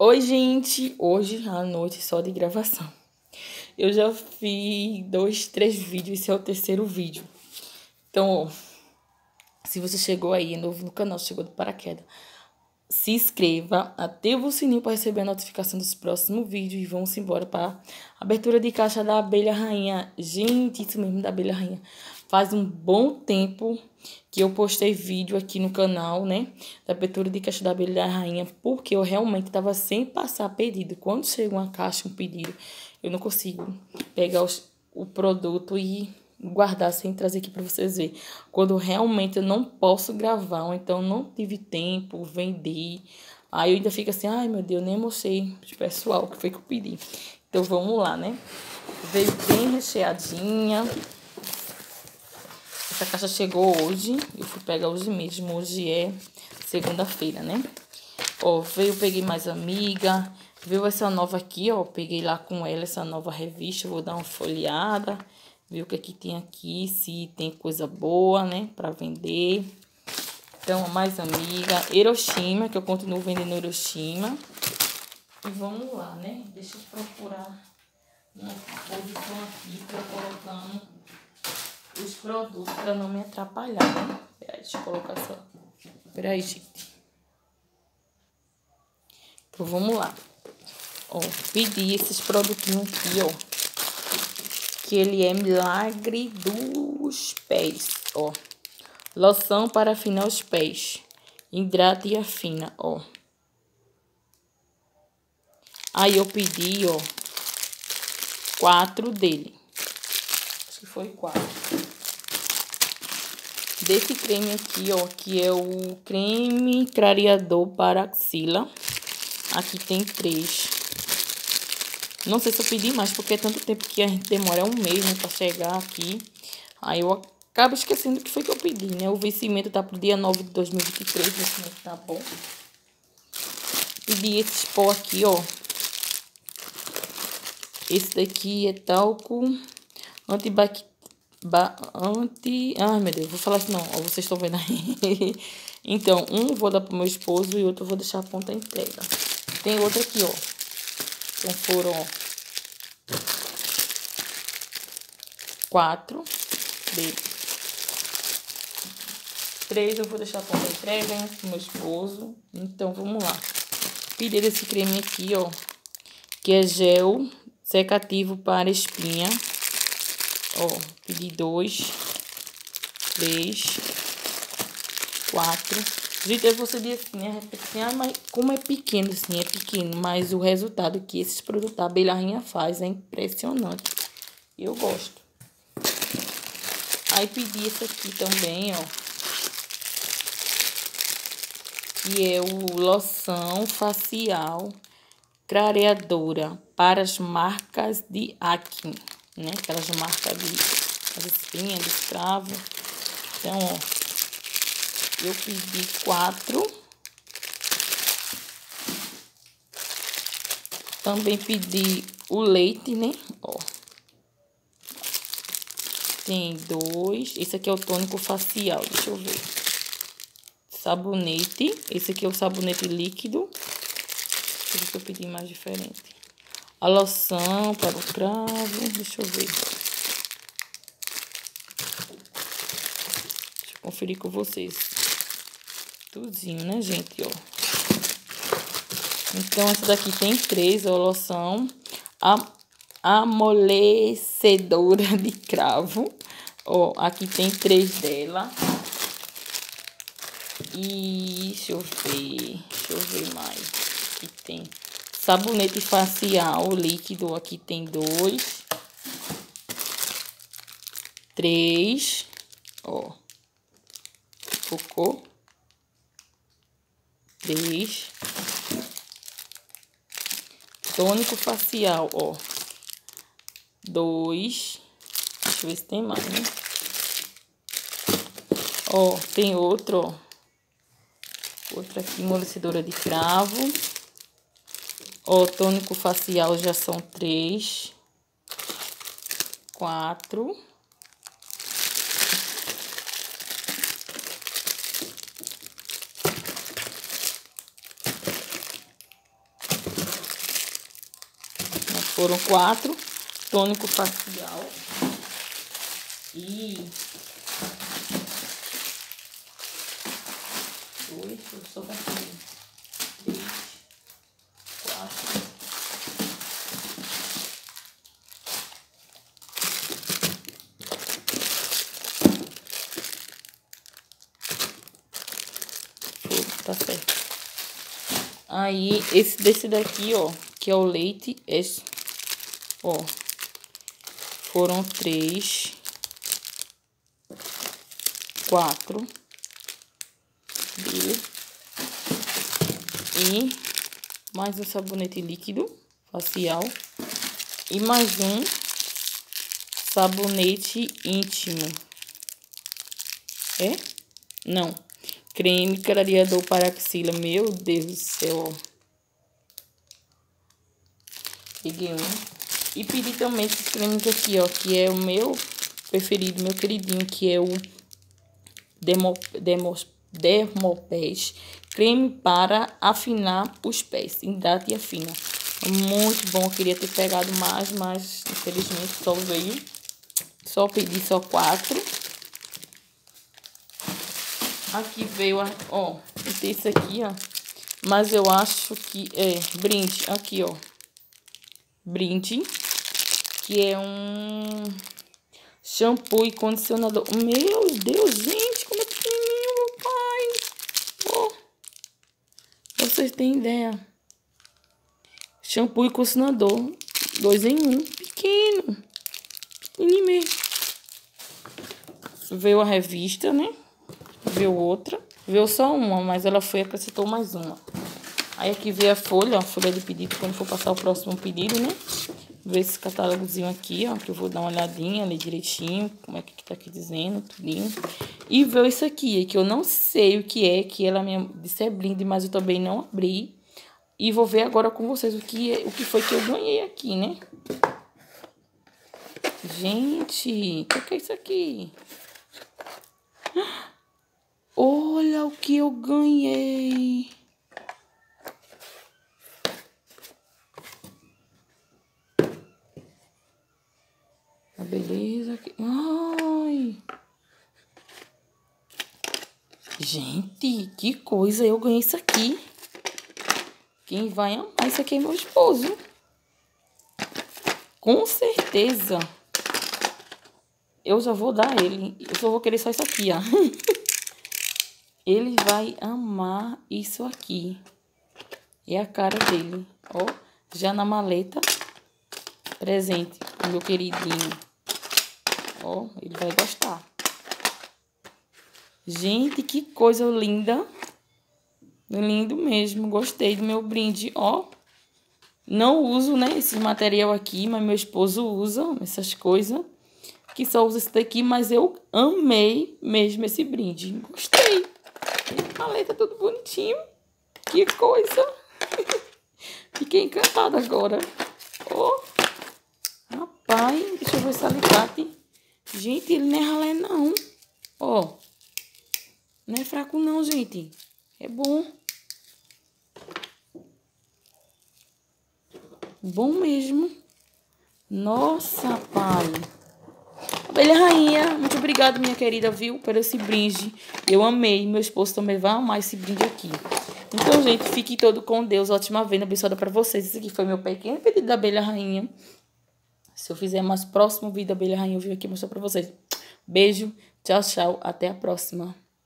Oi, gente! Hoje à noite só de gravação. Eu já fiz dois, três vídeos, esse é o terceiro vídeo. Então, se você chegou aí, é novo no canal, chegou do paraquedas, se inscreva, ativa o sininho para receber a notificação dos próximos vídeos e vamos embora para abertura de caixa da abelha rainha. Gente, isso mesmo da abelha rainha. Faz um bom tempo que eu postei vídeo aqui no canal, né? Da abertura de caixa da abelha rainha, porque eu realmente tava sem passar pedido. Quando chega uma caixa, um pedido, eu não consigo pegar os, o produto e guardar sem trazer aqui para vocês verem. Quando realmente eu não posso gravar, ou então não tive tempo, vendi. Aí eu ainda fico assim, ai meu Deus, nem mostrei pro pessoal que foi que eu pedi. Então vamos lá, né? Veio bem recheadinha. Essa caixa chegou hoje. Eu fui pegar hoje mesmo. Hoje é segunda-feira, né? Ó, veio, peguei mais amiga. Viu essa nova aqui, ó. Peguei lá com ela essa nova revista. Vou dar uma folheada. Ver o que aqui tem aqui. Se tem coisa boa, né? Pra vender. Então, mais amiga. Hiroshima, que eu continuo vendendo Hiroshima. E vamos lá, né? Deixa eu procurar uma posição aqui pra colocando os produtos para não me atrapalhar, né? Peraí, deixa eu colocar só. Peraí, gente. Então, vamos lá. Ó, pedi esses produtinhos aqui, ó. Que ele é milagre dos pés, ó. Loção para afinar os pés. Hidrata e afina, ó. Aí eu pedi, ó, quatro dele. Acho que foi quatro desse creme aqui, ó, que é o creme clareador para axila. Aqui tem três. Não sei se eu pedi mais, porque é tanto tempo que a gente demora um mês, né, pra chegar aqui. Aí eu acabo esquecendo o que foi que eu pedi, né? O vencimento tá pro dia 9 de 2023, o vencimento tá bom. Pedi esses pó aqui, ó. Esse daqui é talco antibacterial Ba anti... Ai, meu Deus, vou falar assim não. Vocês estão vendo aí. então, um vou dar pro meu esposo e outro vou deixar a ponta entrega. Tem outro aqui, ó. Então foram, ó. Quatro dele. Três eu vou deixar a ponta entrega pro meu esposo. Então, vamos lá. Pedir esse creme aqui, ó. Que é gel secativo para espinha Ó, pedi dois, três, quatro. Gente, eu vou seguir assim, né? Assim, ah, mas como é pequeno, assim, é pequeno. Mas o resultado que esses produtos da abelha rainha faz é impressionante. Eu gosto. Aí pedi esse aqui também, ó. Que é o loção facial clareadora para as marcas de acne né? Aquelas marcas de as espinhas, de escravo. Então, ó, eu pedi quatro. Também pedi o leite, né? Ó. Tem dois. Esse aqui é o tônico facial, deixa eu ver. Sabonete. Esse aqui é o sabonete líquido. Ver se eu pedi mais diferente a loção para o cravo. Deixa eu ver. Deixa eu conferir com vocês. Tudinho, né, gente, ó. Então, essa daqui tem três, ó, loção amolecedora de cravo. Ó, aqui tem três dela. E deixa eu ver, deixa eu ver mais. Aqui tem Sabonete facial líquido, aqui tem dois. Três. Ó. Focou. Três. Tônico facial, ó. Dois. Deixa eu ver se tem mais, né? Ó, tem outro, ó. Outra aqui, amolecedora de cravo. O tônico facial já são três, quatro. Foram quatro. Tônico facial. E... Dois, só Três. Quatro. Tá certo. Aí, esse desse daqui, ó, que é o leite, esse, ó, foram três, quatro dele e mais um sabonete líquido facial e mais um sabonete íntimo. É? Não. Creme clareador para axila. Meu Deus do céu. Peguei um. E pedi também esse creme aqui, ó. Que é o meu preferido, meu queridinho. Que é o Demo, Demo, Dermopés. Creme para afinar os pés. Hidrata e afina. Muito bom. Eu queria ter pegado mais, mas infelizmente só veio. Só pedi só quatro. Aqui veio, a, ó, tem esse aqui, ó. Mas eu acho que é brinde, aqui, ó. Brinde, que é um shampoo e condicionador. Meu Deus, gente, como é pequenininho, meu pai. Ó, vocês têm ideia. Shampoo e condicionador, dois em um, pequeno. Pequenininho mesmo. Veio a revista, né? Veio outra. Veio só uma, mas ela foi acrescentou mais uma. Aí aqui veio a folha, a folha de pedido, quando for passar o próximo pedido, né? Ver esse catálogozinho aqui, ó, que eu vou dar uma olhadinha ali direitinho, como é que tá aqui dizendo, tudinho. E veio isso aqui, que eu não sei o que é, que ela me disse é brinde, mas eu também não abri. E vou ver agora com vocês o que, é, o que foi que eu ganhei aqui, né? Gente, o que é isso aqui? Olha o que eu ganhei. A beleza aqui. Ai. Gente, que coisa. Eu ganhei isso aqui. Quem vai amar isso aqui é meu esposo. Com certeza. Eu já vou dar ele. Eu só vou querer só isso aqui, ó. Ele vai amar isso aqui. É a cara dele. Ó, já na maleta. Presente, meu queridinho. Ó, ele vai gostar. Gente, que coisa linda. Lindo mesmo. Gostei do meu brinde, ó. Não uso, né, esse material aqui, mas meu esposo usa essas coisas. Que só usa esse daqui, mas eu amei mesmo esse brinde. Gostei. Maleta tudo bonitinho. Que coisa. Fiquei encantada agora. Oh. Rapaz, deixa eu ver esse alicate. Gente, ele não é ralé não. Ó. Oh. Não é fraco não, gente. É bom. Bom mesmo. Nossa, pai. Abelha Rainha, muito obrigada, minha querida, viu, por esse brinde. Eu amei, meu esposo também vai amar esse brinde aqui. Então, gente, fique todo com Deus. Ótima venda, abençoada para vocês. Esse aqui foi meu pequeno pedido da Abelha Rainha. Se eu fizer mais próximo vídeo da Abelha Rainha, eu vim aqui mostrar para vocês. Beijo, tchau, tchau. Até a próxima.